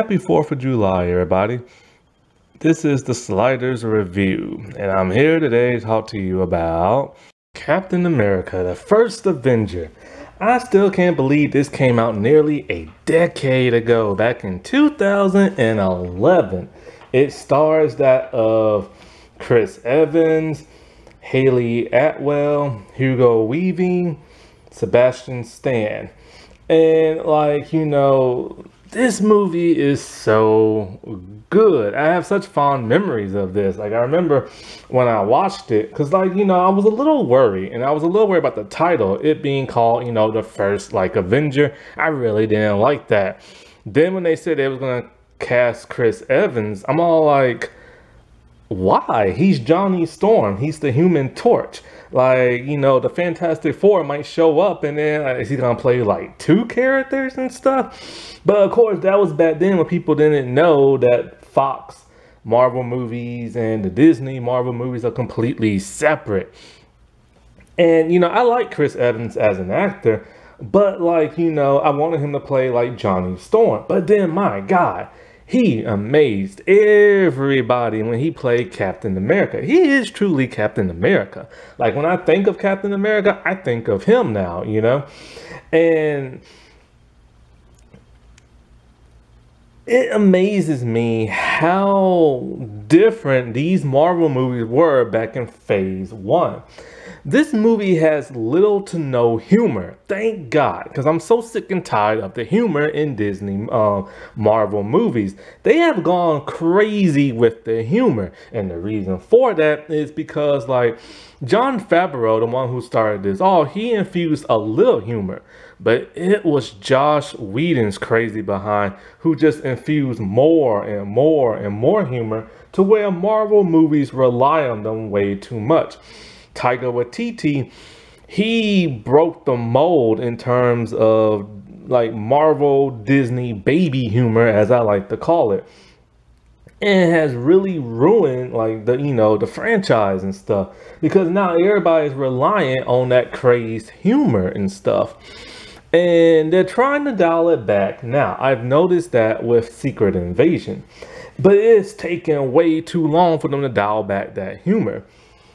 Happy 4th of July, everybody. This is the Sliders Review, and I'm here today to talk to you about Captain America, the first Avenger. I still can't believe this came out nearly a decade ago, back in 2011. It stars that of Chris Evans, Hayley Atwell, Hugo Weaving, Sebastian Stan. And like, you know, this movie is so good. I have such fond memories of this. Like I remember when I watched it, cause like you know I was a little worried, and I was a little worried about the title, it being called you know the first like Avenger. I really didn't like that. Then when they said they was gonna cast Chris Evans, I'm all like, why? He's Johnny Storm. He's the Human Torch like you know the fantastic four might show up and then like, is he gonna play like two characters and stuff but of course that was back then when people didn't know that fox marvel movies and the disney marvel movies are completely separate and you know i like chris evans as an actor but like you know i wanted him to play like johnny storm but then my god he amazed everybody when he played Captain America. He is truly Captain America. Like when I think of Captain America, I think of him now, you know? And it amazes me how different these Marvel movies were back in phase one. This movie has little to no humor. Thank God, because I'm so sick and tired of the humor in Disney uh, Marvel movies. They have gone crazy with the humor. And the reason for that is because, like, Jon Favreau, the one who started this, oh, he infused a little humor. But it was Josh Whedon's crazy behind who just infused more and more and more humor to where Marvel movies rely on them way too much. Taika Waititi, he broke the mold in terms of like Marvel Disney baby humor, as I like to call it. And has really ruined like the you know the franchise and stuff because now everybody's reliant on that crazed humor and stuff. And they're trying to dial it back. Now, I've noticed that with Secret Invasion, but it's taken way too long for them to dial back that humor.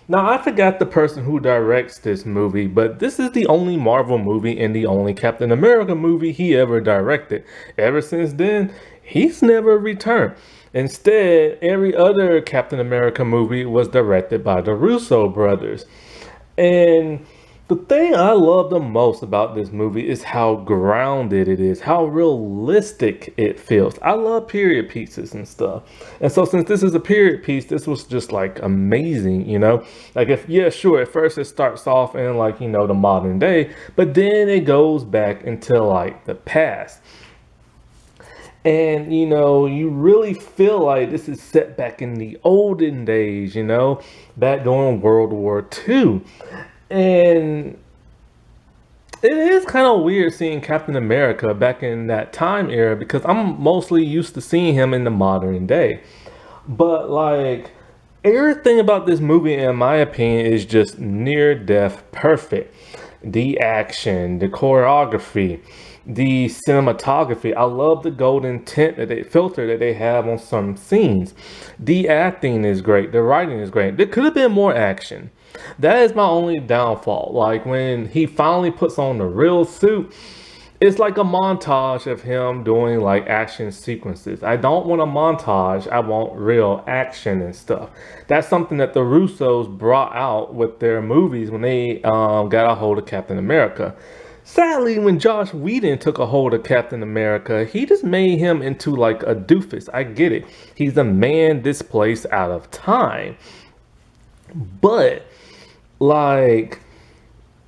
Now, I forgot the person who directs this movie, but this is the only Marvel movie and the only Captain America movie he ever directed. Ever since then, he's never returned. Instead, every other Captain America movie was directed by the Russo brothers. And the thing I love the most about this movie is how grounded it is, how realistic it feels. I love period pieces and stuff. And so since this is a period piece, this was just like amazing, you know? Like if, yeah, sure, at first it starts off in like, you know, the modern day, but then it goes back into like the past. And, you know, you really feel like this is set back in the olden days, you know, back during World War II. And it is kind of weird seeing Captain America back in that time era because I'm mostly used to seeing him in the modern day. But like everything about this movie, in my opinion, is just near death perfect. The action, the choreography, the cinematography. I love the golden tint that they filter that they have on some scenes. The acting is great. The writing is great. There could have been more action. That is my only downfall. Like when he finally puts on the real suit, it's like a montage of him doing like action sequences. I don't want a montage. I want real action and stuff. That's something that the Russos brought out with their movies when they um, got a hold of Captain America. Sadly, when Josh Whedon took a hold of Captain America, he just made him into like a doofus. I get it. He's a man displaced out of time. But like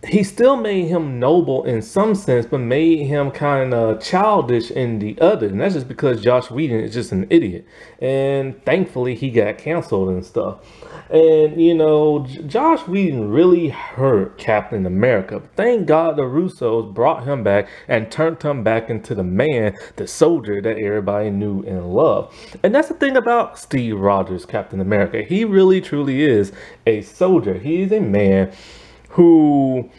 he still made him noble in some sense, but made him kind of childish in the other. And that's just because Josh Whedon is just an idiot. And thankfully, he got canceled and stuff. And, you know, Josh Whedon really hurt Captain America. Thank God the Russos brought him back and turned him back into the man, the soldier that everybody knew and loved. And that's the thing about Steve Rogers, Captain America. He really, truly is a soldier. He is a man who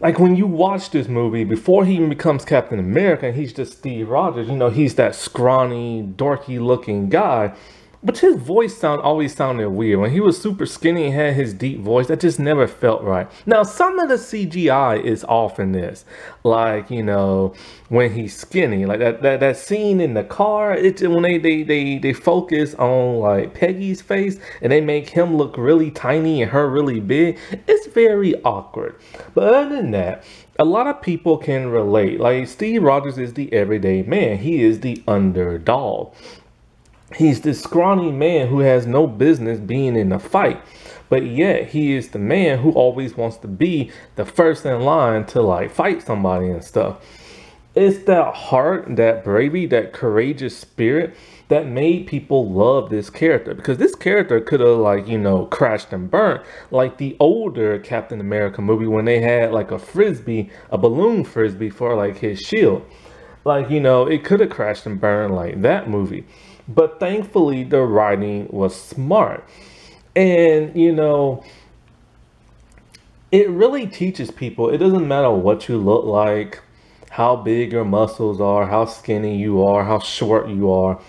like when you watch this movie before he even becomes Captain America he's just Steve Rogers, you know, he's that scrawny, dorky looking guy. But his voice sound always sounded weird. When he was super skinny and had his deep voice, that just never felt right. Now, some of the CGI is off in this. Like, you know, when he's skinny. Like that that, that scene in the car, it when they, they they they focus on like Peggy's face and they make him look really tiny and her really big, it's very awkward. But other than that, a lot of people can relate. Like Steve Rogers is the everyday man. He is the underdog. He's this scrawny man who has no business being in a fight. But yet he is the man who always wants to be the first in line to like fight somebody and stuff. It's that heart, that bravery, that courageous spirit that made people love this character because this character could have like you know crashed and burnt like the older captain america movie when they had like a frisbee a balloon frisbee for like his shield like you know it could have crashed and burned like that movie but thankfully, the writing was smart. And, you know, it really teaches people it doesn't matter what you look like, how big your muscles are, how skinny you are, how short you are,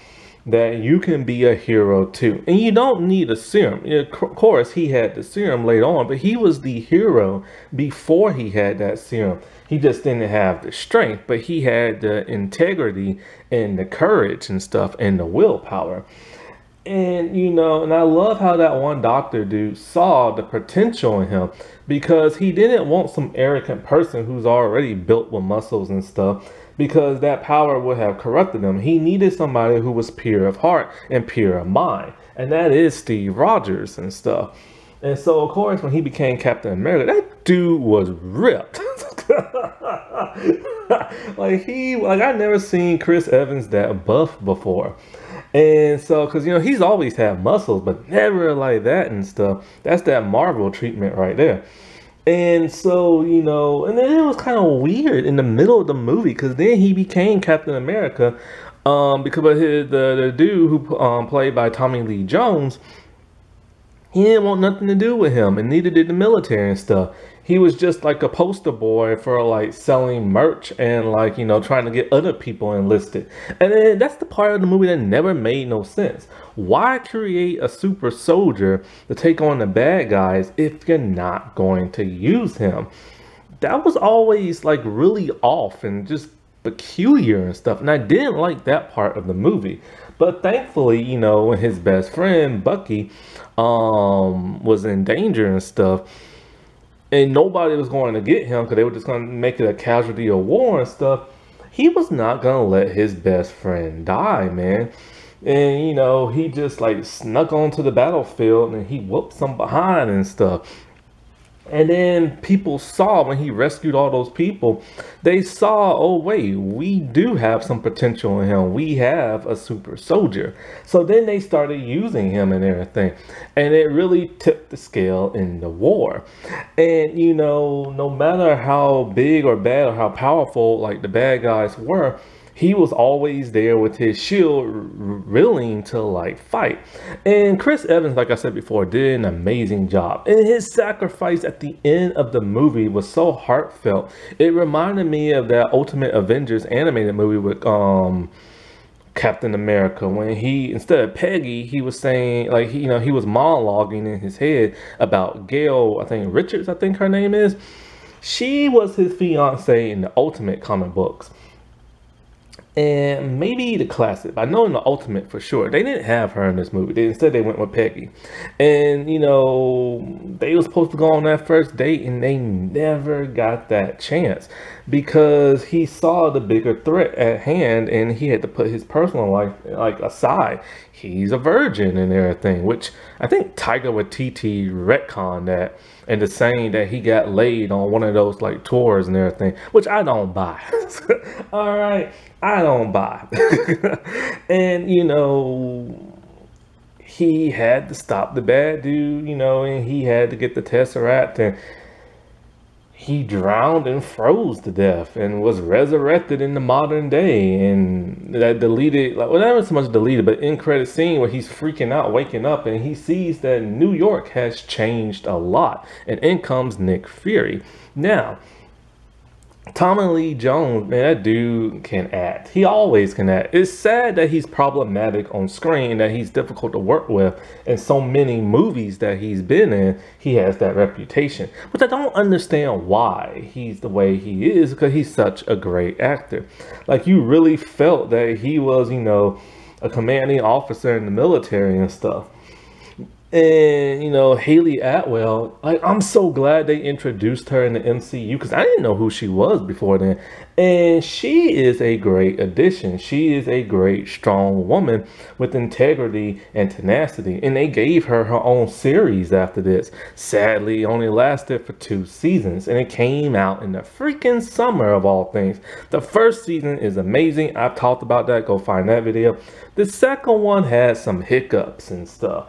that you can be a hero too. And you don't need a serum. Of course, he had the serum later on, but he was the hero before he had that serum. He just didn't have the strength, but he had the integrity and the courage and stuff and the willpower. And you know, and I love how that one doctor dude saw the potential in him because he didn't want some arrogant person who's already built with muscles and stuff because that power would have corrupted him. He needed somebody who was pure of heart and pure of mind. And that is Steve Rogers and stuff. And so, of course, when he became Captain America, that dude was ripped. like he, like I never seen Chris Evans that buff before. And so, cause you know, he's always had muscles, but never like that and stuff. That's that Marvel treatment right there. And so, you know, and then it was kind of weird in the middle of the movie because then he became Captain America um, because of his, the, the dude who um, played by Tommy Lee Jones he didn't want nothing to do with him, and neither did the military and stuff. He was just like a poster boy for like selling merch and like, you know, trying to get other people enlisted. And then that's the part of the movie that never made no sense. Why create a super soldier to take on the bad guys if you're not going to use him? That was always like really off and just peculiar and stuff. And I didn't like that part of the movie. But thankfully, you know, when his best friend Bucky um was in danger and stuff, and nobody was going to get him because they were just going to make it a casualty of war and stuff. He was not going to let his best friend die, man. And you know, he just like snuck onto the battlefield and he whooped some behind and stuff. And then people saw when he rescued all those people, they saw, oh, wait, we do have some potential in him. We have a super soldier. So then they started using him and everything. And it really tipped the scale in the war. And, you know, no matter how big or bad or how powerful like the bad guys were, he was always there with his shield willing to like fight. And chris evans like i said before did an amazing job. And his sacrifice at the end of the movie was so heartfelt. It reminded me of that ultimate avengers animated movie with um Captain America when he instead of Peggy he was saying like he, you know he was monologuing in his head about Gail I think Richards I think her name is. She was his fiance in the Ultimate comic books and maybe the classic. I know in the Ultimate for sure. They didn't have her in this movie. They, instead, they went with Peggy. And, you know, they were supposed to go on that first date and they never got that chance because he saw the bigger threat at hand and he had to put his personal life like aside. He's a virgin and everything, which I think Taika Waititi retcon that and the saying that he got laid on one of those like tours and everything, which I don't buy. All right, I don't buy. and you know, he had to stop the bad dude, you know, and he had to get the Tesseract and he drowned and froze to death and was resurrected in the modern day. And that deleted like well not so much deleted but in credit scene where he's freaking out waking up and he sees that new york has changed a lot. And in comes nick fury. Now Tommy Lee Jones, man, that dude can act. He always can act. It's sad that he's problematic on screen, that he's difficult to work with. In so many movies that he's been in, he has that reputation. But I don't understand why he's the way he is because he's such a great actor. Like, you really felt that he was, you know, a commanding officer in the military and stuff and you know Hayley Atwell. Like I'm so glad they introduced her in the MCU because I didn't know who she was before then, and she is a great addition. She is a great strong woman with integrity and tenacity, and they gave her her own series after this. Sadly, only lasted for two seasons, and it came out in the freaking summer of all things. The first season is amazing. I've talked about that. Go find that video. The second one had some hiccups and stuff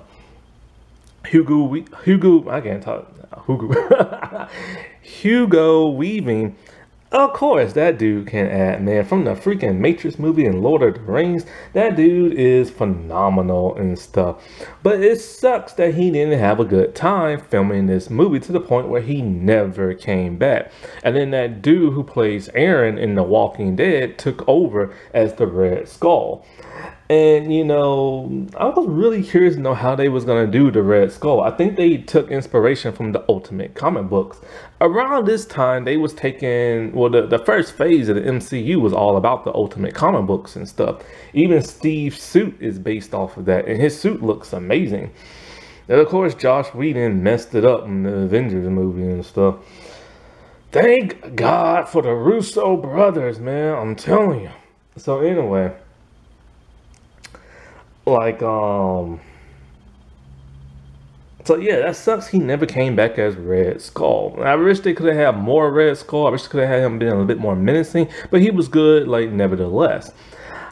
Hugo, Hugo, I can't talk. Hugo, Hugo Weaving. Of course, that dude can act, man. From the freaking Matrix movie and Lord of the Rings, that dude is phenomenal and stuff. But it sucks that he didn't have a good time filming this movie to the point where he never came back. And then that dude who plays Aaron in The Walking Dead took over as the Red Skull. And you know, I was really curious to know how they was gonna do the Red Skull. I think they took inspiration from the Ultimate comic books. Around this time, they was taking well, the, the first phase of the MCU was all about the Ultimate comic books and stuff. Even Steve's suit is based off of that, and his suit looks amazing. And of course, Josh Whedon messed it up in the Avengers movie and stuff. Thank God for the Russo brothers, man. I'm telling you. So anyway like um so yeah, that sucks. He never came back as Red Skull. I wish they could have had more Red Skull. I wish they could have had him been a little bit more menacing, but he was good, like nevertheless.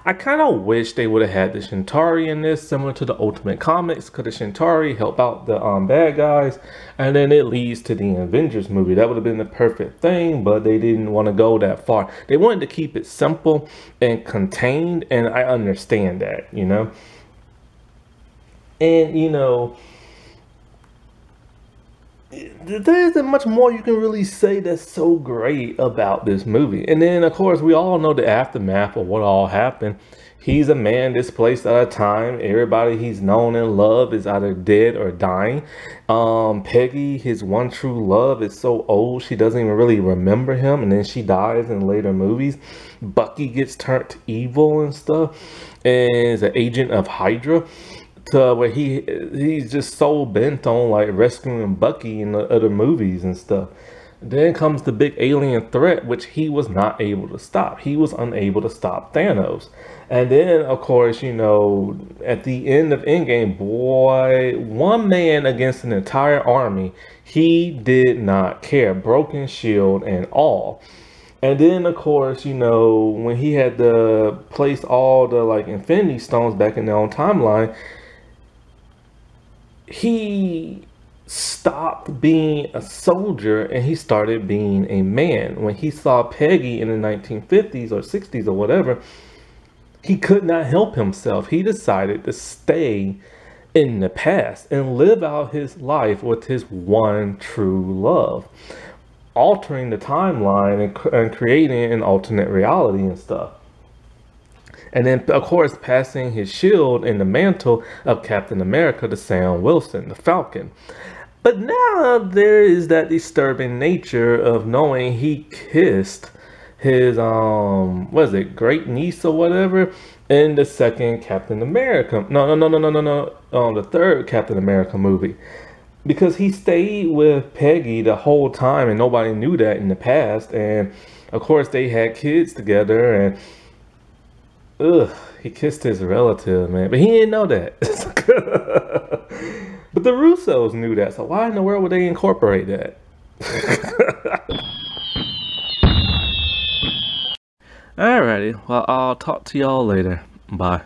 I kind of wish they would have had the Chitauri in this, similar to the Ultimate Comics, because the Chitauri help out the um, bad guys, and then it leads to the Avengers movie. That would have been the perfect thing, but they didn't want to go that far. They wanted to keep it simple and contained, and I understand that, you know. And, you know, there isn't much more you can really say that's so great about this movie. And then, of course, we all know the aftermath of what all happened. He's a man displaced at a time. Everybody he's known and loved is either dead or dying. Um, Peggy, his one true love, is so old she doesn't even really remember him, and then she dies in later movies. Bucky gets turned to evil and stuff, and is an agent of Hydra to where he he's just so bent on like rescuing Bucky in the other movies and stuff. Then comes the big alien threat, which he was not able to stop. He was unable to stop Thanos. And then, of course, you know, at the end of Endgame, boy, one man against an entire army, he did not care. Broken shield and all. And then, of course, you know, when he had to place all the like Infinity Stones back in their own timeline, he stopped being a soldier and he started being a man. When he saw Peggy in the 1950s or 60s or whatever, he could not help himself. He decided to stay in the past and live out his life with his one true love, altering the timeline and, and creating an alternate reality and stuff. And then, of course, passing his shield in the mantle of Captain America to Sam Wilson, the Falcon. But now there is that disturbing nature of knowing he kissed his, um, what is it, great niece or whatever in the second Captain America. No, no, no, no, no, no, no, um, the third Captain America movie. Because he stayed with Peggy the whole time and nobody knew that in the past. And of course, they had kids together and Ugh, he kissed his relative, man. But he didn't know that. but the Russos knew that. So why in the world would they incorporate that? Alrighty. Well, I'll talk to y'all later. Bye.